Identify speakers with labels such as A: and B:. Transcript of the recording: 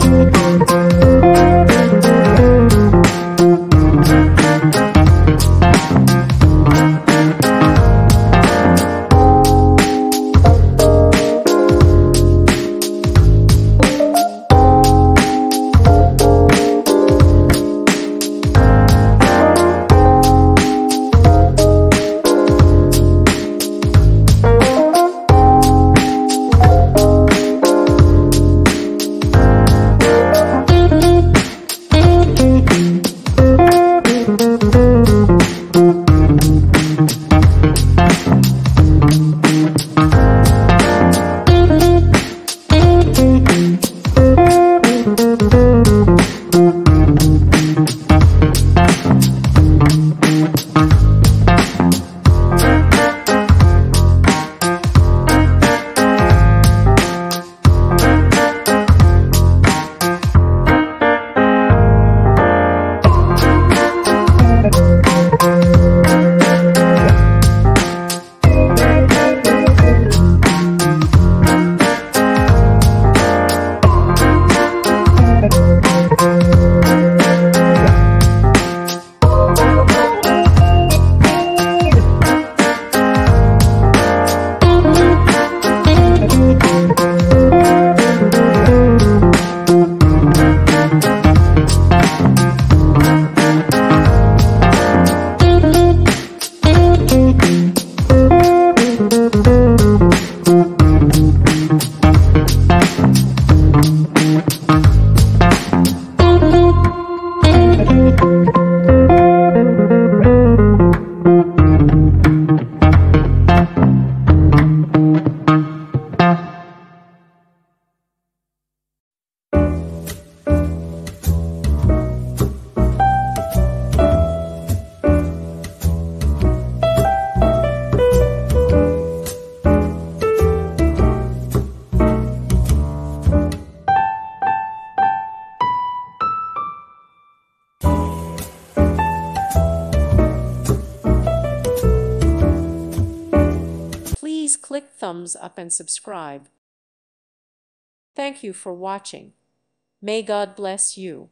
A: Please click thumbs up and subscribe. Thank you for watching. May God bless you.